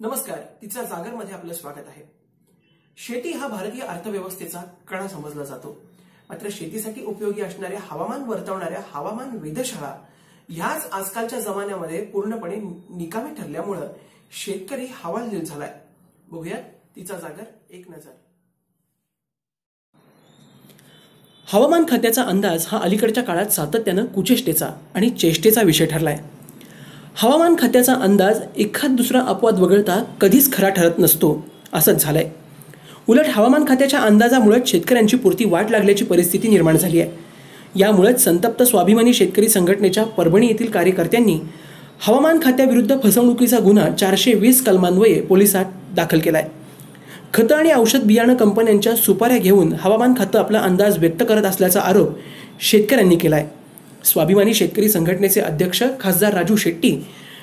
नमस्कार तिचा जागरमध्ये आपलं स्वागत आहे. शेती हा भारतीय अर्थव्यवस्थेचा कणा समजला जातो. मात्र शेतीसाठी उपयोगी असणाऱ्या हवामान वर्तवणाऱ्या हवामान वेधशाळा ह्याच आजकालच्या जमान्यामध्ये पूर्णपणे निकामी ठरल्यामुळं शेतकरी हवालदिल झालाय. बघूयात तिचा जागर एक नजर. हवामान खात्याचा अंदाज हा अलीकडच्या काळात सातत्यानं कुचेष्टेचा आणि चेष्टेचा विषय ठरलाय. हवामान खात्याचा अंदाज एखाद दुसरा अपवाद वगळता कधीच खरा ठरत नसतो असंच झालंय. उलट हवामान खात्याच्या अंदाजामुळेच शेतकऱ्यांची पुरती वाट लागल्याची परिस्थिती निर्माण झाली आहे. यामुळेच संतप्त स्वाभिमानी शेतकरी संघटनेच्या परभणी येथील कार्यकर्त्यांनी हवामान खात्याविरुद्ध फसवणुकीचा गुन्हा चारशे वीस कलमान्वये पोलिसात दाखल केला आहे खतं आणि औषध बियाणं कंपन्यांच्या सुपाऱ्या घेऊन हवामान खातं आपला अंदाज व्यक्त करत असल्याचा आरोप शेतकऱ्यांनी केला आहे स्वाभिमानी शेतकरी संघटनेचे अध्यक्ष खासदार राजू शेट्टी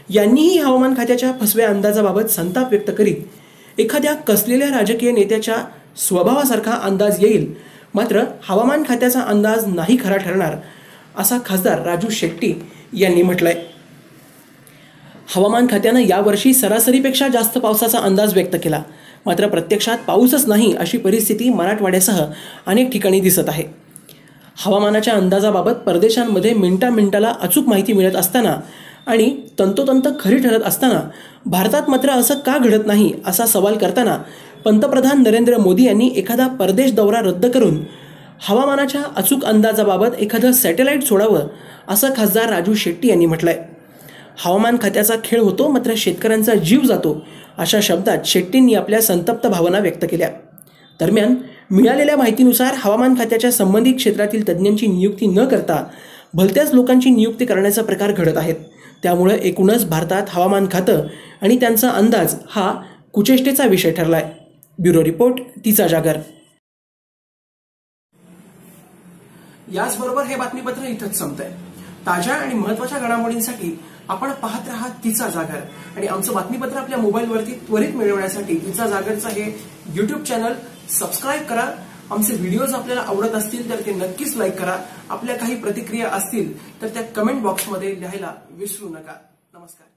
यांनीही हवामान खात्याच्या फसव्या अंदाजाबाबत संताप व्यक्त करीत एखाद्या कसलेल्या राजकीय नेत्याच्या स्वभावासारखा अंदाज येईल मात्र हवामान खात्याचा अंदाज नाही खरा ठरणार असा खासदार राजू शेट्टी यांनी म्हटलं आहे हवामान खात्यानं यावर्षी सरासरीपेक्षा जास्त पावसाचा अंदाज व्यक्त केला. मात्र प्रत्यक्षात पाऊसच नाही अशी परिस्थिती मराठवाड्यासह अनेक ठिकाणी दिसत आहे. हवामानाच्या अंदाजाबाबत परदेशांमध्ये मिनिटा मिनिटाला अचूक माहिती मिळत असताना आणि तंतोतंत खरी ठरत असताना भारतात मात्र असं का घडत नाही असा सवाल करताना पंतप्रधान नरेंद्र मोदी यांनी एखादा परदेश दौरा रद्द करून हवामानाच्या अचूक अंदाजाबाबत एखादं सॅटेलाईट सोडावं असं खासदार राजू शेट्टी यांनी म्हटलं आहे हवामान खात्याचा खेळ होतो मात्र शेतकऱ्यांचा जीव जातो अशा शब्दात शेट्टींनी आपल्या संतप्त भावना व्यक्त केल्या. दरम्यान मिळालेल्या माहितीनुसार हवामान खात्याच्या संबंधित क्षेत्रातील तज्ज्ञांची नियुक्ती न करता भलत्याच लोकांची नियुक्ती करण्याचा प्रकार घडत आहेत. त्यामुळे एकूणच भारतात हवामान खातं आणि त्यांचा अंदाज हा कुचेष्टेचा विषय ठरलाय. ब्युरो रिपोर्ट तिचा जागर. याचबरोबर हे बातमीपत्र इथंच संपतंय. ताज्या आणि महत्त्वाच्या घडामोडींसाठी आपण पाहत राहा तिचा जागर. आणि आमचं बातमीपत्र आपल्या मोबाईलवरती त्वरित मिळवण्यासाठी तिचा जागरचं हे युट्यूब चॅनल सबस्क्राईब करा. आमचे व्हिडिओज आपल्याला आवडत असतील तर ते नक्कीच लाईक करा. आपल्या काही प्रतिक्रिया असतील तर त्या कमेंट बॉक्समध्ये लिहायला विसरू नका. नमस्कार.